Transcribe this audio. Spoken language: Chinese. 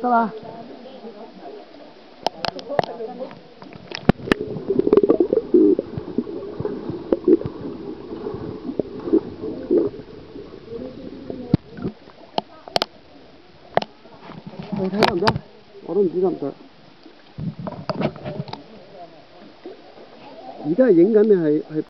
得啦。你睇得唔得？我都唔知得唔得。而家係影緊定係係？